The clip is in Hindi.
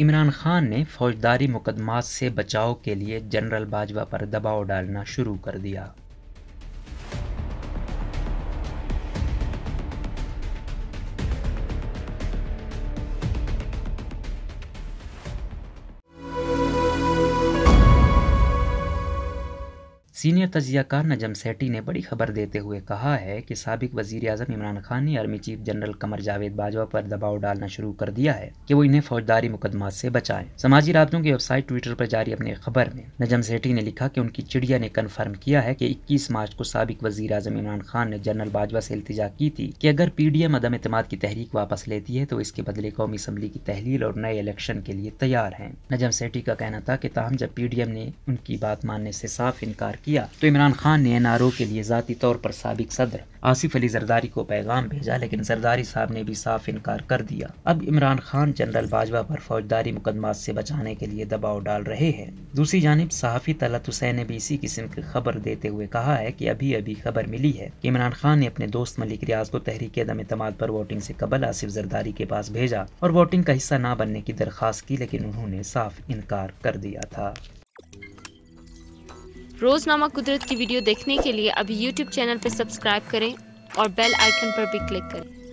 इमरान खान ने फौजदारी मुकदमात से बचाव के लिए जनरल बाजवा पर दबाव डालना शुरू कर दिया। सीनियर तजियाकार नजम सेठी ने बड़ी खबर देते हुए कहा है कि सबक वज़ीर अजम इमरान खान ने army chief general Qamar Javed Bajwa पर दबाव डालना शुरू कर दिया है कि वो इन्हें फौजदारी मुकदमा से बचाएँ। समाजी राबतों की वेबसाइट ट्विटर पर जारी अपनी खबर में नजम सेठी ने लिखा कि उनकी चिड़िया ने कन्फर्म किया है कि इक्कीस मार्च को सबक वज़ीर अजम इमरान खान ने जनरल बाजवा से इल्तजा की थी कि अगर पी डी एम अदम अतमाद की तहरीक वापस लेती है तो इसके बदले कौमी असम्बली की तहलील और नए इलेक्शन के लिए तैयार है। नजम सेठी का कहना था कि ताहम जब पी डी एम ने उनकी बात मानने से साफ़ इनकार किया तो इमरान खान ने एनआरओ के लिए ज़ाती तौर पर सबक सदर आसिफ अली जरदारी को पैगाम भेजा, लेकिन जरदारी साहब ने भी साफ़ इनकार कर दिया। अब इमरान खान जनरल बाजवा पर फौजदारी मुकदमा से बचाने के लिए दबाव डाल रहे हैं। दूसरी जानब, सहाफ़ी तलत हुसैन ने भी इसी किस्म की खबर देते हुए कहा है कि अभी अभी खबर मिली है कि इमरान खान ने अपने दोस्त मलिक रियाज को तहरीक दम अतमाद पर वोटिंग से कबल आसिफ जरदारी के पास भेजा और वोटिंग का हिस्सा न बनने की दरख्वास्त की, लेकिन उन्होंने साफ़ इनकार कर दिया था। रोज़नामा कुदरत की वीडियो देखने के लिए अभी यूट्यूब चैनल पर सब्सक्राइब करें और बेल आइकन पर भी क्लिक करें।